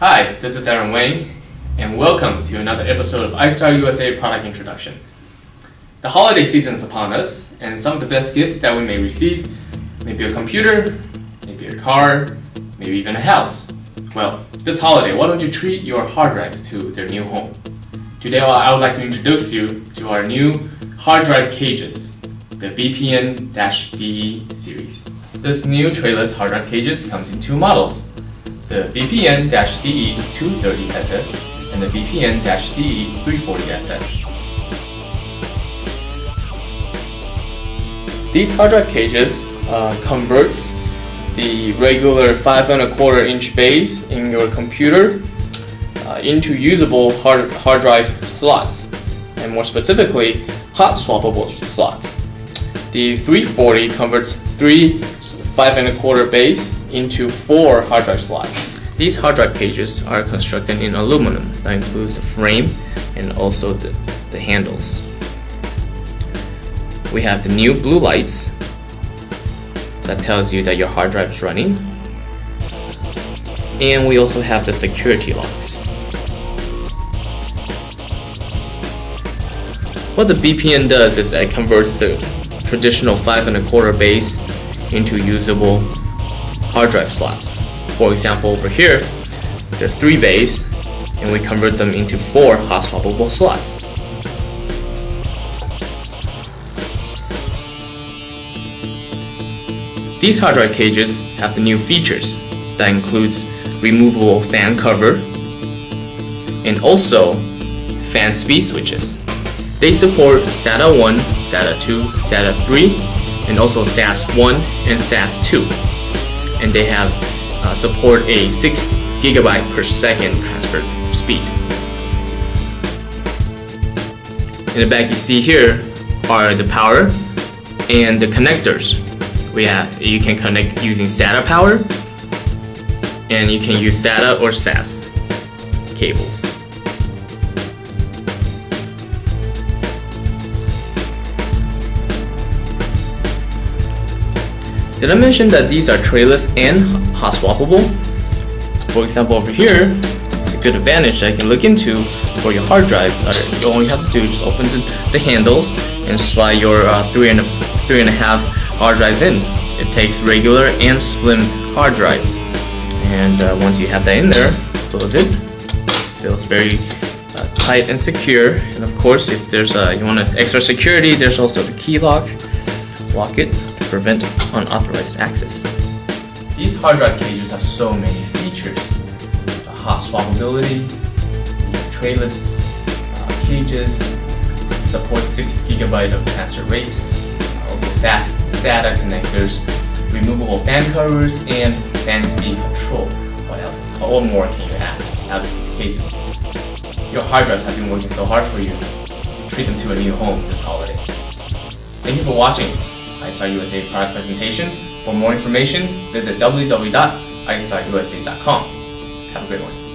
Hi, this is Aaron Wang, and welcome to another episode of iStar USA Product Introduction. The holiday season is upon us, and some of the best gifts that we may receive may be a computer, maybe a car, maybe even a house. Well, this holiday, why don't you treat your hard drives to their new home? Today, I would like to introduce you to our new hard drive cages, the BPN-DE series. This new trayless hard drive cages comes in two models, the BPN-DE 230SS and the BPN-DE 340SS. These hard drive cages uh, converts the regular five and a quarter inch base in your computer uh, into usable hard, hard drive slots, and more specifically, hot swappable slots. The 340 converts three five and a quarter base into four hard drive slots. These hard drive cages are constructed in aluminum that includes the frame and also the, the handles. We have the new blue lights that tells you that your hard drive is running. And we also have the security locks. What the BPN does is it converts the traditional 5 and a quarter base into usable hard drive slots. For example, over here, there are three bays, and we convert them into four hot swappable slots. These hard drive cages have the new features that includes removable fan cover and also fan speed switches. They support SATA 1, SATA 2, SATA 3, and also SAS 1 and SAS 2. And they have uh, support a 6 gigabyte per second transfer speed. In the back you see here are the power and the connectors we have you can connect using SATA power and you can use SATA or SAS cables. Did I mention that these are trayless and hot swappable? For example over here, it's a good advantage that I can look into for your hard drives. All you have to do is just open the, the handles and slide your uh, three and a three and a half hard drives in. It takes regular and slim hard drives. And uh, once you have that in there, close it. Feels very uh, tight and secure. And of course, if there's a, you want extra security, there's also the key lock. Lock it prevent unauthorized access. These hard drive cages have so many features. The hot swappability, trayless uh, cages, support 6 gigabyte of transfer rate, also SAS SATA connectors, removable fan covers, and fan speed control. What else? What more can you add out of these cages? Your hard drives have been working so hard for you. Treat them to a new home this holiday. Thank you for watching iStar USA product presentation. For more information, visit www.istarusa.com. Have a great one.